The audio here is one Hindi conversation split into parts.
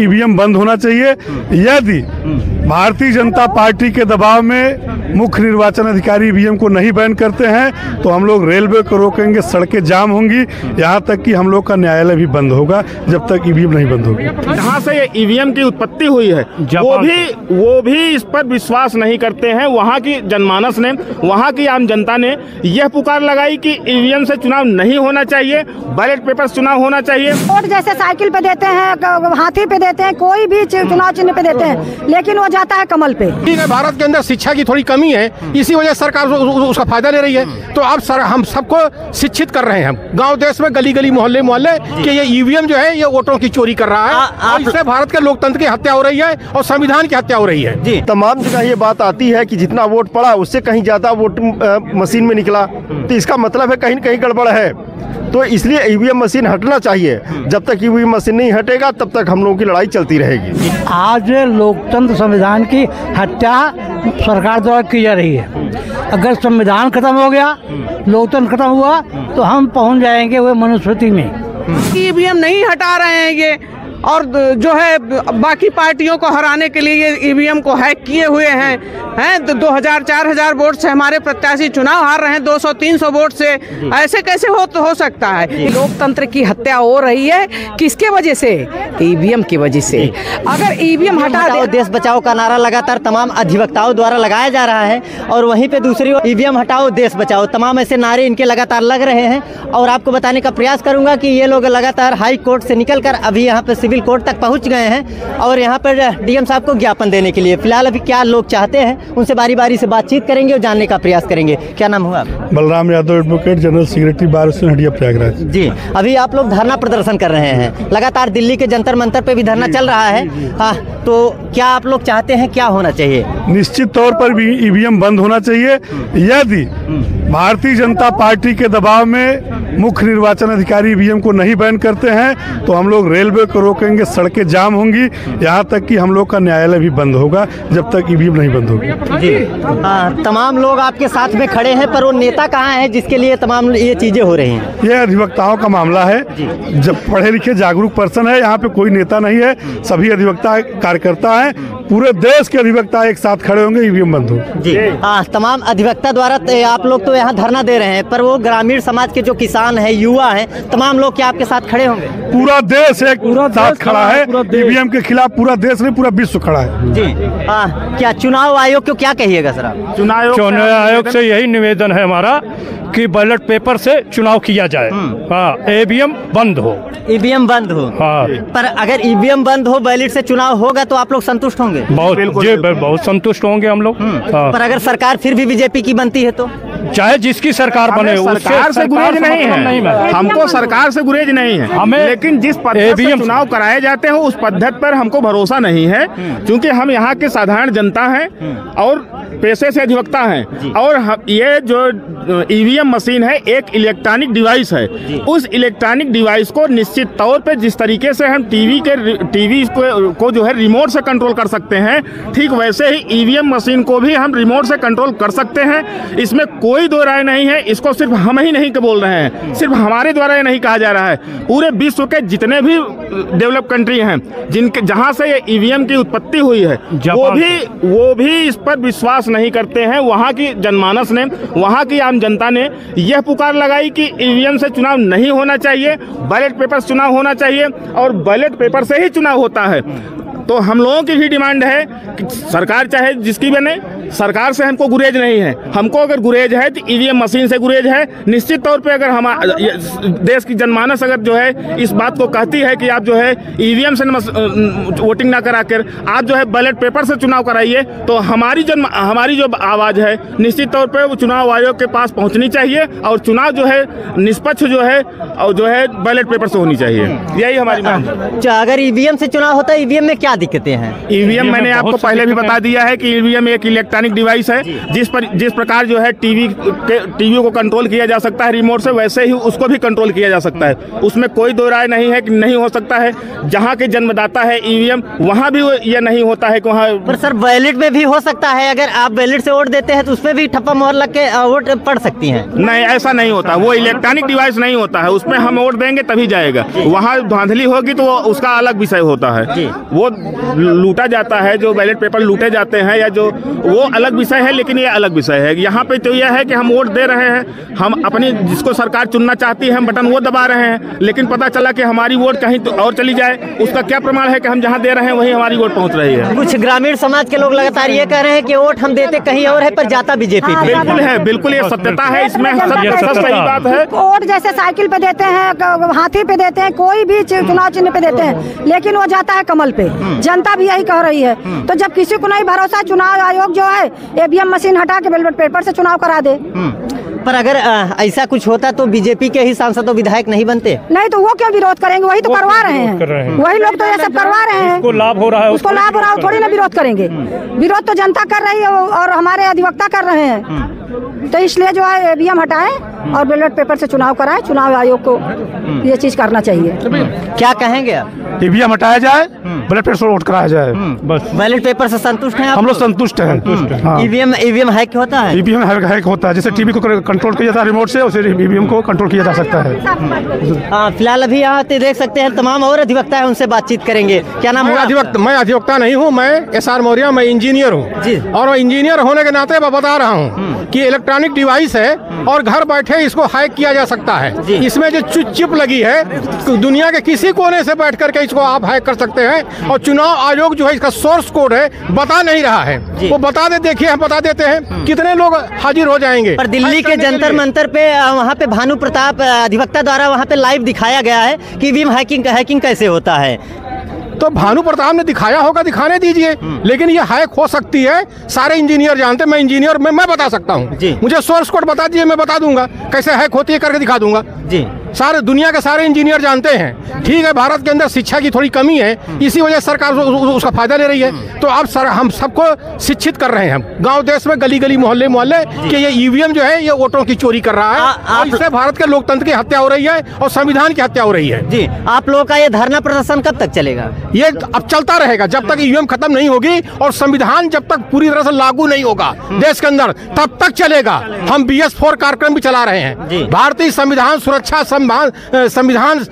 ईवीएम बंद होना चाहिए। यदि भारतीय जनता पार्टी के दबाव में मुख्य निर्वाचन अधिकारी ईवीएम को नहीं बैन करते हैं तो हम लोग रेलवे को रोकेंगे सड़कें जाम होंगी। यहाँ तक कि हम लोग का न्यायालय भी बंद होगा जब तक ईवीएम नहीं बंद होगी। जहाँ से ये ईवीएम की उत्पत्ति हुई है वो भी वो भी इस पर विश्वास नहीं करते हैं। वहाँ की जनमानस ने वहाँ की आम जनता ने यह पुकार लगाई की ईवीएम से चुनाव नहीं होना चाहिए बैलेट पेपर चुनाव होना चाहिए। वोट जैसे साइकिल पे देते हैं हाथी पे देते हैं कोई भी चुनाव चिन्ह पे देते हैं लेकिन वो जाता है कमल पे। ठीक है भारत के अंदर शिक्षा की थोड़ी कमी है इसी वजह से सरकार उसका फ़ायदा ले रही है। तो अब सर हम सबको शिक्षित कर रहे हैं हम। गाँव देश में गली गली मोहल्ले मोहल्ले कि ये ईवीएम जो है ये वोटों की चोरी कर रहा है। और इससे भारत के लोकतंत्र की हत्या हो रही है और संविधान की हत्या हो रही है। जी। तमाम जगह ये बात आती है कि जितना वोट पड़ा उससे कहीं ज़्यादा वोट मशीन में निकला। तो इसका मतलब है कहीं न कहीं गड़बड़ है। तो इसलिए ईवीएम मशीन हटना चाहिए। जब तक ईवीएम मशीन नहीं हटेगा तब तक हम लोगों की लड़ाई चलती रहेगी। आज लोकतंत्र संविधान की हत्या सरकार द्वारा की जा रही है। अगर संविधान खत्म हो गया लोकतंत्र खत्म हुआ तो हम पहुँच जाएँगे वो मनुस्मृति में। ईवीएम नहीं हटा रहे हैं ये। और जो है बाकी पार्टियों को हराने के लिए ये ईवीएम को हैक किए हुए हैं। हैं तो दो हज़ार चार हज़ार वोट से हमारे प्रत्याशी चुनाव हार रहे हैं 200 300 वोट से। ऐसे कैसे हो तो हो सकता है? लोकतंत्र की हत्या हो रही है किसके वजह से? ईवीएम की वजह से। अगर ईवीएम हटा हटाओ दे देश बचाओ का नारा लगातार तमाम अधिवक्ताओं द्वारा लगाया जा रहा है और वहीं पे दूसरी ओर ईवीएम हटाओ देश बचाओ। तमाम ऐसे नारे इनके लगातार लग रहे हैं और आपको बताने का प्रयास करूँगा कि ये लोग लगातार हाई कोर्ट से निकलकर अभी यहाँ पे सिविल कोर्ट तक पहुँच गए हैं और यहाँ पर डीएम साहब को ज्ञापन देने के लिए। फ़िलहाल अभी क्या लोग चाहते हैं उनसे बारी बारी से बातचीत करेंगे और जानने का प्रयास करेंगे। क्या नाम हुआ Balram Yadav advocate general secretary bar Hatia Prayagraj. जी अभी आप लोग धरना प्रदर्शन कर रहे हैं। लगातार दिल्ली के जंतर मंतर पे भी धरना चल रहा है। हाँ तो क्या आप लोग चाहते हैं क्या होना चाहिए? निश्चित तौर पर भी ईवीएम बंद होना चाहिए। यदि भारतीय जनता पार्टी के दबाव में मुख्य निर्वाचन अधिकारी ईवीएम को नहीं बैन करते हैं तो हम लोग रेलवे को रोकेंगे सड़कें जाम होंगी। यहाँ तक कि हम लोग का न्यायालय भी बंद होगा जब तक ईवीएम नहीं बंद होगी। जी। हाँ, तमाम लोग आपके साथ में खड़े हैं पर वो नेता कहाँ है जिसके लिए तमाम ये चीज़ें हो रही हैं? ये अधिवक्ताओं का मामला है। जब पढ़े लिखे जागरूक पर्सन है यहाँ पे कोई नेता नहीं है। सभी अधिवक्ता कार्यकर्ता हैं। पूरे देश के अधिवक्ता एक साथ खड़े होंगे ईवीएम बंद हो। जी। हाँ तमाम अधिवक्ता द्वारा आप लोग तो यहाँ धरना दे रहे हैं पर वो ग्रामीण समाज के जो किसान हैं युवा हैं तमाम लोग क्या आपके साथ खड़े होंगे? पूरा देश एक पूरा साथ खड़ा है ईवीएम के खिलाफ पूरा देश नहीं पूरा विश्व खड़ा है। जी। हाँ क्या चुनाव आयोग को क्या कहिएगा सर आप? चुनाव चुनाव आयोग से यही निवेदन है हमारा कि बैलेट पेपर से चुनाव किया जाए। हाँ ईवीएम बंद हो। ईवीएम बंद हो। हाँ। पर अगर ईवीएम बंद हो बैलेट से चुनाव होगा तो आप लोग संतुष्ट होंगे। बहुत जी बहुत संतुष्ट होंगे हम लोग। हाँ। पर अगर सरकार फिर भी बीजेपी की बनती है तो? चाहे जिसकी सरकार बने सरकार से गुरेज नहीं है। है। हमको सरकार से गुरेज नहीं है। हमें लेकिन जिस पद्धति से चुनाव कराए जाते हैं उस पद्धति पर हमको भरोसा नहीं है क्योंकि हम यहाँ के साधारण जनता हैं और पेशे से अधिवक्ता हैं। और ये जो ईवीएम मशीन है एक इलेक्ट्रॉनिक डिवाइस है। उस इलेक्ट्रॉनिक डिवाइस को निश्चित तौर पर जिस तरीके से हम टीवी के टीवी को, को जो है रिमोट से कंट्रोल कर सकते हैं ठीक वैसे ही ईवीएम मशीन को भी हम रिमोट से कंट्रोल कर सकते हैं। इसमें कोई दो राय नहीं है इसको सिर्फ़ हम ही नहीं बोल रहे हैं। सिर्फ़ हमारे द्वारा ये नहीं कहा जा रहा है। पूरे विश्व के जितने भी डेवलप कंट्री हैं जिनके जहाँ से ये ईवीएम की उत्पत्ति हुई है वो भी वो भी इस पर विश्वास नहीं करते हैं। वहाँ की जनमानस ने वहाँ की आम जनता ने यह पुकार लगाई कि ईवीएम से चुनाव नहीं होना चाहिए बैलेट पेपर से चुनाव होना चाहिए और बैलेट पेपर से ही चुनाव होता है। तो हम लोगों की भी डिमांड है कि सरकार चाहे जिसकी बने सरकार से हमको गुरेज नहीं है। हमको अगर गुरेज है तो ईवीएम मशीन से गुरेज है। निश्चित तौर पे अगर हम देश की जनमानस अगर जो है इस बात को कहती है कि आप जो है ईवीएम से वोटिंग ना करा कर आप जो है बैलेट पेपर से चुनाव कराइए तो हमारी जन हमारी जो आवाज़ है निश्चित तौर पर वो चुनाव आयोग के पास पहुँचनी चाहिए और चुनाव जो है निष्पक्ष जो है और जो है बैलेट पेपर से होनी चाहिए। यही हमारी मांग अच्छा, अगर ईवीएम से चुनाव होता है ईवीएम में क्या दिक्कतें हैं? ईवीएम मैंने आपको पहले भी बता दिया है कि ईवीएम एक इलेक्ट्रॉनिक डिवाइस है जिस पर जिस प्रकार जो है टीवी के टीवी को कंट्रोल किया जा सकता है रिमोट से वैसे ही उसको भी कंट्रोल किया जा सकता है। उसमें कोई दो राय नहीं है कि नहीं हो सकता है। जहाँ के जन्मदाता है ईवीएम वहाँ भी वो ये नहीं होता है कि वहाँ पर सर बैलेट में भी हो सकता है। अगर आप बैलेट से वोट देते हैं तो उसमें भी ठप्पा मोहर लग के वोट पड़ सकती है। नहीं ऐसा नहीं होता। वो इलेक्ट्रॉनिक डिवाइस नहीं होता है। उसमें हम वोट देंगे तभी जाएगा। वहाँ धांधली होगी तो उसका अलग विषय होता है। वो लूटा जाता है जो बैलेट पेपर लूटे जाते हैं या जो वो अलग विषय है लेकिन ये अलग विषय है। यहाँ पे तो यह है कि हम वोट दे रहे हैं हम अपनी जिसको सरकार चुनना चाहती है हम बटन वो दबा रहे हैं लेकिन पता चला कि हमारी वोट कहीं तो और चली जाए उसका क्या प्रमाण है कि हम जहाँ दे रहे हैं वहीं हमारी वोट पहुँच रही है। कुछ ग्रामीण समाज के लोग लगातार ये कह रहे हैं कि वोट हम देते कहीं और है पर जाता बीजेपी बिल्कुल है बिल्कुल ये सत्यता है इसमें सही बात है। वोट जैसे साइकिल पे देते हैं हाथी पे देते हैं कोई भी चुनाव चिन्ह पे देते हैं लेकिन वो जाता है कमल पे। जनता भी यही कह रही है। तो जब किसी को नहीं भरोसा चुनाव आयोग जो है ईवीएम मशीन हटा के बैलेट पेपर से चुनाव करा दे। पर अगर ऐसा कुछ होता तो बीजेपी के ही सांसद और विधायक नहीं बनते? नहीं तो वो क्यों विरोध करेंगे? वही तो करवा रहे हैं। हैं? वही लोग तो ये सब करवा रहे हैं। उसको लाभ हो रहा है उसको लाभ हो रहा है थोड़ी ना विरोध करेंगे। विरोध तो जनता कर रही है और हमारे अधिवक्ता कर रहे हैं। तो इसलिए जो है ईवीएम हटाएँ। और बैलेट पेपर से चुनाव कराए चुनाव आयोग को ये चीज़ करना चाहिए। क्या कहेंगे आप? ईवीएम हटाया जाए बैलेट पेपर से वोट कराया जाए बस। बैलेट पेपर से संतुष्ट हैं हम लोग संतुष्ट हैं। हाँ ईवीएम ईवीएम हैक होता है? ईवीएम हैक होता है जैसे टीवी को कंट्रोल किया जाता है रिमोट से उसे ईवीएम को कंट्रोल किया जा सकता है। हाँ, फ़िलहाल अभी यहाँ देख सकते हैं तमाम और अधिवक्ता है उनसे बातचीत करेंगे। क्या नाम मैं अधिवक्ता मैं अधिवक्ता नहीं हूँ मैं एस आर मौर्य मैं इंजीनियर हूँ। और इंजीनियर होने के नाते मैं बता रहा हूँ की इलेक्ट्रॉनिक डिवाइस है और घर बैठे इसको हैक किया जा सकता है। इसमें जो चिप लगी है दुनिया के किसी कोने से बैठ करके इसको आप हैक कर सकते हैं और चुनाव आयोग जो है इसका सोर्स कोड है बता नहीं रहा है। वो बता दे देखिए हम बता देते हैं कितने लोग हाजिर हो जाएँगे। पर दिल्ली के जंतर। मंतर पे वहाँ पे भानु प्रताप अधिवक्ता द्वारा वहाँ पे लाइव दिखाया गया है कि ईवीएम हैकिंग हैकिंग कैसे होता है। तो भानु प्रताप ने दिखाया होगा दिखाने दीजिए। लेकिन ये हैक हो सकती है। सारे इंजीनियर जानते हैं मैं इंजीनियर मैं मैं बता सकता हूँ। मुझे सोर्स कोड बता दीजिए मैं बता दूँगा। कैसे हैक होती है करके दिखा दूँगा। जी। सारे दुनिया के सारे इंजीनियर जानते हैं। ठीक है भारत के अंदर शिक्षा की थोड़ी कमी है इसी वजह सरकार उसका फ़ायदा ले रही है। तो अब सर हम सबको शिक्षित कर रहे हैं हम। गाँव देश में गली गली मोहल्ले मोहल्ले कि ये ईवीएम जो है ये वोटों की चोरी कर रहा है। आ- आप- और इससे भारत के लोकतंत्र की हत्या हो रही है और संविधान की हत्या हो रही है। जी आप लोगों का ये धरना प्रदर्शन कब तक चलेगा? ये अब चलता रहेगा जब तक ईवीएम खत्म नहीं होगी और संविधान जब तक पूरी तरह से लागू नहीं होगा देश के अंदर तब तक चलेगा। हम बी एस कार्यक्रम भी चला रहे हैं। भारतीय संविधान सुरक्षा संविधान संविधान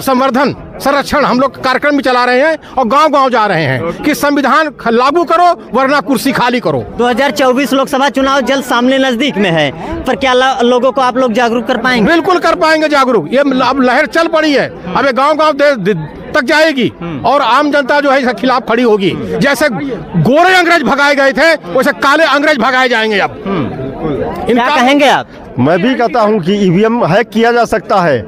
संवर्धन। संरक्षण हम लोग कार्यक्रम भी चला रहे हैं और गाँव गाँव जा रहे हैं कि संविधान लागू करो वरना कुर्सी खाली करो। 2024 लोकसभा चुनाव जल्द सामने नज़दीक में है पर क्या ला- लोगों को आप लोग जागरूक कर पाएँगे? बिल्कुल कर पाएँगे जागरूक। ये अब लहर चल पड़ी है। अब ये गाँव गाँव तक जाएगी और आम जनता जो है इसके खिलाफ खड़ी होगी। जैसे गोरे अंग्रेज़ भगाए गए थे वैसे काले अंग्रेज़ भगाए जाएँगे अब। क्या इनका कहेंगे आप? मैं भी कहता हूँ कि ईवीएम हैक किया जा सकता है।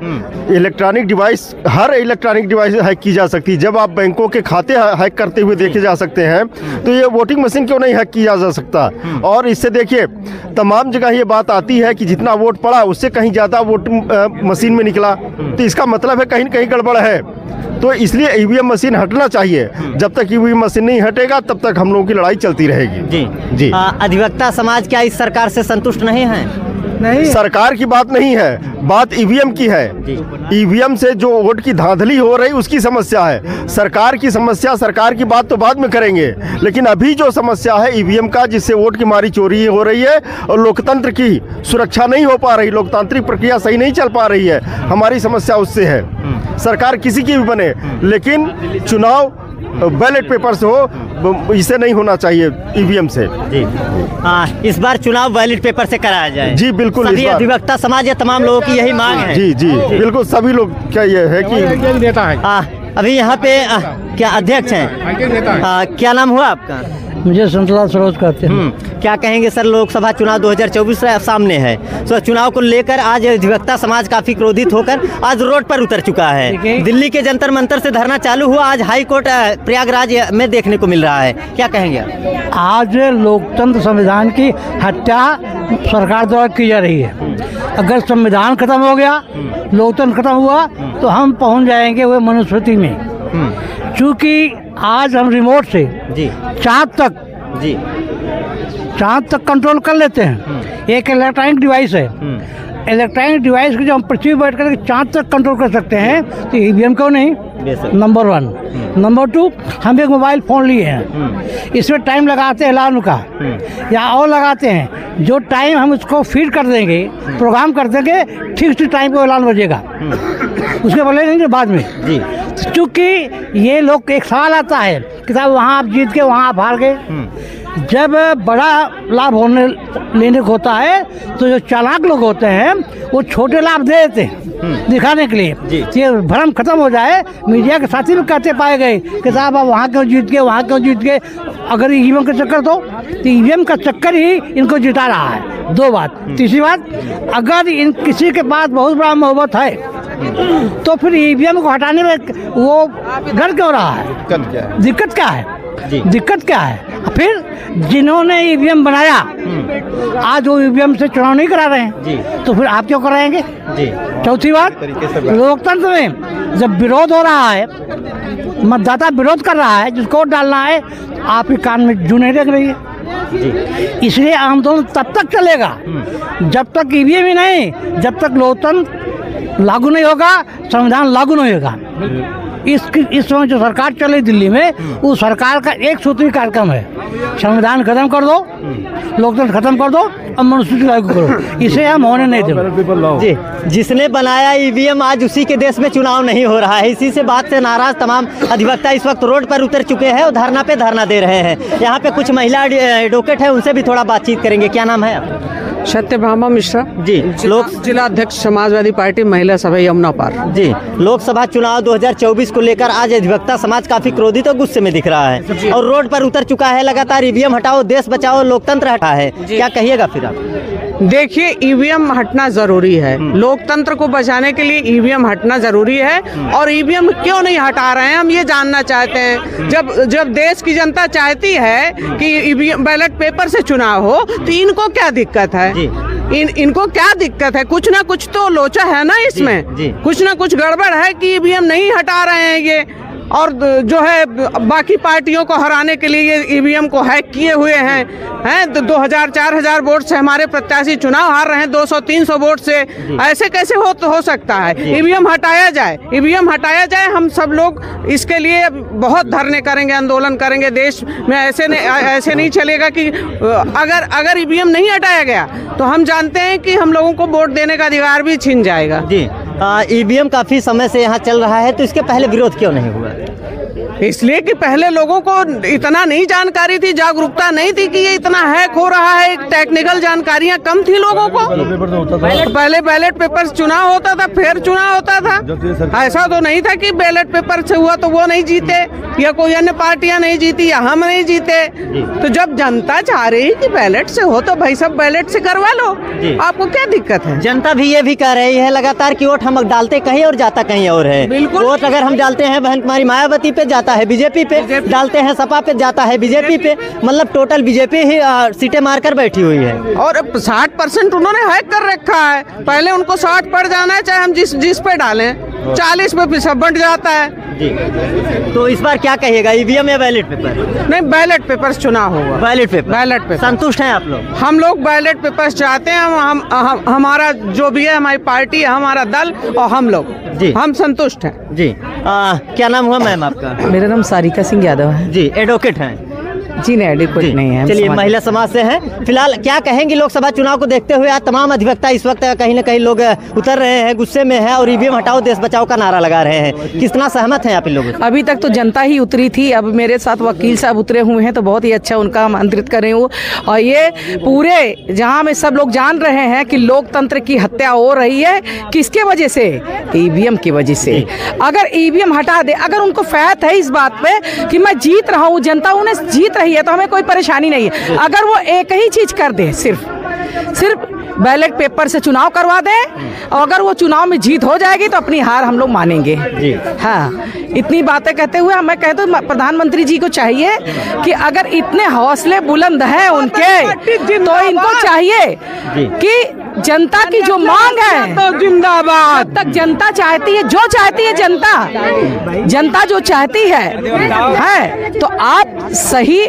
इलेक्ट्रॉनिक डिवाइस हर इलेक्ट्रॉनिक डिवाइस हैक की जा सकती है। जब आप बैंकों के खाते हैक करते हुए देखे जा सकते हैं तो ये वोटिंग मशीन क्यों नहीं हैक किया जा सकता? और इससे देखिए तमाम जगह ये बात आती है कि जितना वोट पड़ा उससे कहीं ज़्यादा वोट मशीन में निकला। तो इसका मतलब है कहीं कहीं गड़बड़ है। तो इसलिए ईवीएम मशीन हटना चाहिए। जब तक ईवीएम मशीन नहीं हटेगा तब तक हम लोगों की लड़ाई चलती रहेगी। जी। जी। अधिवक्ता समाज क्या इस सरकार से संतुष्ट नहीं है? सरकार की बात नहीं है बात ईवीएम की है। ईवीएम से जो वोट की धांधली हो रही उसकी समस्या है। सरकार की समस्या सरकार की बात तो बाद में करेंगे लेकिन अभी जो समस्या है ईवीएम का जिससे वोट की मारी चोरी हो रही है और लोकतंत्र की सुरक्षा नहीं हो पा रही लोकतांत्रिक प्रक्रिया सही नहीं चल पा रही है हमारी समस्या उससे है। सरकार किसी की भी बने लेकिन चुनाव बैलेट पेपर से हो इसे नहीं होना चाहिए ईवीएम से। जी। आ, इस बार चुनाव बैलेट पेपर से कराया जाए। जी, बिल्कुल, सभी अधिवक्ता समाज या तमाम लोगों की यही मांग है। जी जी बिल्कुल सभी लोग क्या ये है कि नेता है आ, अभी यहाँ पे आ, क्या अध्यक्ष हैं। है क्या नाम हुआ आपका? मुझे संतला सरोज कहते हैं। हम्म, क्या कहेंगे सर लोकसभा चुनाव 2024 से सामने है। तो चुनाव को लेकर आज अधिवक्ता समाज काफ़ी क्रोधित होकर आज रोड पर उतर चुका है। दिल्ली के जंतर मंतर से धरना चालू हुआ आज हाई कोर्ट प्रयागराज में देखने को मिल रहा है। क्या कहेंगे आज लोकतंत्र संविधान की हत्या सरकार द्वारा की जा रही है। अगर संविधान खत्म हो गया लोकतंत्र खत्म हुआ तो हम पहुँच जाएँगे वो मनुस्मृति में। क्योंकि आज हम रिमोट से जी। चाँद तक जी। चाँद तक कंट्रोल कर लेते हैं। एक इलेक्ट्रॉनिक डिवाइस है। इलेक्ट्रॉनिक डिवाइस को जब हम पृथ्वी बैठ कर चाँद तक कंट्रोल कर सकते हैं तो ईवीएम क्यों नहीं? नंबर वन नंबर टू हम एक मोबाइल फ़ोन लिए हैं। इसमें टाइम लगाते हैं अलार्म का। या और लगाते हैं। जो टाइम हम उसको फ़ीड कर देंगे प्रोग्राम कर देंगे ठीक उसी टाइम पे अलार्म बजेगा। उसके बोले नहीं बाद में। जी। क्योंकि ये लोग एक सवाल आता है कि साहब वहाँ आप जीत के वहाँ आप हार गए। जब बड़ा लाभ होने लेने को होता है तो जो चालाक लोग होते हैं वो छोटे लाभ दे देते हैं दिखाने के लिए। ये भ्रम खत्म हो जाए मीडिया के साथी भी कहते पाए गए कि साहब आप वहाँ क्यों जीत गए वहाँ क्यों जीत गए? अगर ईवीएम का चक्कर दो तो ईवीएम का चक्कर ही इनको जिता रहा है। दो बात। तीसरी बात अगर इन किसी के पास बहुत बड़ा मोहब्बत है तो फिर ईवीएम को हटाने में वो डर क्यों रहा है? दिक्कत क्या है? दिक्कत क्या है? फिर जिन्होंने ईवीएम बनाया आज वो ईवीएम से चुनाव नहीं करा रहे हैं। तो फिर आप क्यों कराएँगे? चौथी बात लोकतंत्र में जब विरोध हो रहा है मतदाता विरोध कर रहा है जिसको वोट डालना है आपके कान में जू नहीं लग रही है। इसलिए आंदोलन तब तक चलेगा जब तक ईवीएम ही नहीं जब तक लोकतंत्र लागू नहीं होगा संविधान लागू नहीं होगा। इस इस समय जो सरकार चल दिल्ली में उस सरकार का एक सूत्री कार्यक्रम है। संविधान खत्म कर दो, लोकतंत्र खत्म कर दो और मनुस्मृति लागू करो। इसे हम होने नहीं देंगे। जी, जिसने बनाया ईवीएम, आज उसी के देश में चुनाव नहीं हो रहा है। इसी से बात से नाराज़ तमाम अधिवक्ता इस वक्त रोड पर उतर चुके हैं और धरना पे धरना दे रहे हैं। यहाँ पे कुछ महिला एडवोकेट है, उनसे भी थोड़ा बातचीत करेंगे। क्या नाम है आपका? सत्यभामा मिश्रा। जी लोक जिला अध्यक्ष समाजवादी पार्टी महिला सभा यमुना पार। जी लोकसभा चुनाव 2024 को लेकर आज अधिवक्ता समाज काफ़ी क्रोधित और गुस्से में दिख रहा है और रोड पर उतर चुका है। लगातार ईवीएम हटाओ देश बचाओ लोकतंत्र हटा है क्या कहिएगा फिर आप? देखिए ईवीएम हटना ज़रूरी है। लोकतंत्र को बचाने के लिए ईवीएम हटना ज़रूरी है। और ईवीएम क्यों नहीं हटा रहे हैं हम ये जानना चाहते हैं। जब जब देश की जनता चाहती है कि ईवीएम बैलेट पेपर से चुनाव हो तो इनको क्या दिक्कत है? इन इनको क्या दिक्कत है? कुछ ना कुछ तो लोचा है ना इसमें। जी। कुछ ना कुछ गड़बड़ है कि ईवीएम नहीं हटा रहे हैं ये। और जो है बाकी पार्टियों को हराने के लिए ये ईवीएम को हैक किए हुए हैं। हैं तो 2000 4000 वोट से हमारे प्रत्याशी चुनाव हार रहे हैं 200 300 वोट से। ऐसे कैसे हो तो हो सकता है? ईवीएम हटाया जाए। ईवीएम हटाया जाए हम सब लोग इसके लिए बहुत धरने करेंगे आंदोलन करेंगे। देश में ऐसे नहीं ऐसे नहीं चलेगा कि अगर अगर ईवीएम नहीं हटाया गया तो हम जानते हैं कि हम लोगों को वोट देने का अधिकार भी छीन जाएगा। जी। ईवीएम काफ़ी समय से यहाँ चल रहा है तो इसके पहले विरोध क्यों नहीं हुआ? इसलिए कि पहले लोगों को इतना नहीं जानकारी थी जागरूकता नहीं थी कि ये इतना हैक हो रहा है टेक्निकल जानकारियाँ कम थी लोगों को। पहले बैलेट पेपर चुनाव होता था फिर चुनाव होता था। ऐसा तो नहीं था कि बैलेट पेपर से हुआ तो वो नहीं जीते या कोई अन्य पार्टियाँ नहीं जीती या हम नहीं जीते। तो जब जनता चाह रही कि बैलेट से हो तो भाई सब बैलेट से करवा लो। आपको क्या दिक्कत है? जनता भी ये भी कह रही है लगातार की वोट हम डालते कहीं और जाता कहीं और है। बिल्कुल। वोट अगर हम डालते हैं बहन कुमारी मायावती पे जाता है बीजेपी पे डालते हैं सपा पे जाता है बीजेपी पे। मतलब टोटल बीजेपी ही सीटें मारकर बैठी हुई है। और साठ परसेंट उन्होंने हैक कर रखा है। पहले उनको साठ पड़ जाना है चाहे हम जिस जिस पे डालें। चालीस पे सब बंट जाता है। जी। तो इस बार क्या कहिएगा ईवीएम या बैलेट पेपर नहीं बैलेट पेपर चुनाव होगा। बैलेट पेपर बैलेट पेपर संतुष्ट हैं आप लोग? हम लोग बैलेट पेपर चाहते हैं हम, हम, हम हमारा जो भी है हमारी पार्टी है हमारा दल और हम लोग। जी। हम संतुष्ट हैं। जी। आ, क्या नाम हुआ मैम आपका? मेरा नाम सारिका सिंह यादव है। जी एडवोकेट हैं। जी नहीं एडिक्वेट नहीं है चलिए महिला समाज से हैं। फ़िलहाल क्या कहेंगे लोकसभा चुनाव को देखते हुए? आज तमाम अधिवक्ता इस वक्त कहीं ना कहीं लोग उतर रहे हैं गुस्से में है और ईवीएम हटाओ देश बचाओ का नारा लगा रहे हैं। कितना सहमत है आप इन लोगों से? अभी तक तो जनता ही उतरी थी। अब मेरे साथ वकील साहब उतरे हुए हैं तो बहुत ही अच्छा उनका आमंत्रित कर रही हूँ और ये पूरे जहाँ में सब लोग जान रहे हैं कि लोकतंत्र की हत्या हो रही है किसके वजह से? ईवीएम की वजह से। अगर ईवीएम हटा दे अगर उनको फैत है इस बात पे कि मैं जीत रहा हूँ जनता उन्हें जीत रही है तो हमें कोई परेशानी नहीं है। अगर वो एक ही चीज़ कर दे सिर्फ़ सिर्फ़ बैलेट पेपर से चुनाव करवा दें और अगर वो चुनाव में जीत हो जाएगी तो अपनी हार हम लोग मानेंगे। हाँ इतनी बातें कहते हुए मैं कहते हूँ प्रधानमंत्री जी को चाहिए कि अगर इतने हौसले बुलंद हैं उनके तो इनको चाहिए कि जनता की जो मांग है तो जिंदाबाद। तक जनता चाहती है जो चाहती है जनता जनता जो चाहती है है तो आप सही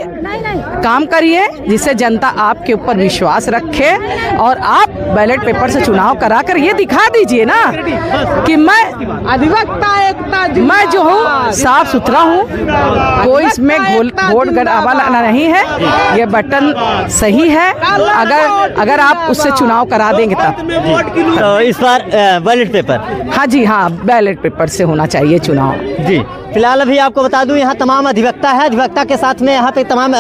काम करिए जिससे जनता आपके ऊपर विश्वास रखे और आप बैलेट पेपर से चुनाव करा कर ये दिखा दीजिए ना कि मैं अधिवक्ता एकता मैं जो हूँ साफ़ सुथरा हूँ। कोई इसमें घोल वोट गड़ावा नहीं है। ये बटन सही है। अगर अगर आप उससे चुनाव करा देंगे तब। तो इस बार बैलेट पेपर। हाँ जी हाँ बैलेट पेपर से होना चाहिए चुनाव। जी। फ़िलहाल अभी आपको बता दूँ यहाँ तमाम अधिवक्ता है। अधिवक्ता के साथ में यहाँ पे तमाम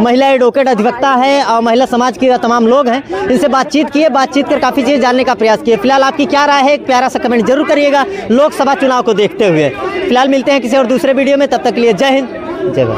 महिला एडवोकेट अधिवक्ता है और महिला समाज के तमाम लोग हैं। इनसे बातचीत किए बातचीत कर काफ़ी चीज़ जानने का प्रयास किया फ़िलहाल आपकी क्या राय है? एक प्यारा सा कमेंट ज़रूर करिएगा लोकसभा चुनाव को देखते हुए। फ़िलहाल मिलते हैं किसी और दूसरे वीडियो में, तब तक के लिए जय हिंद, जय भारत।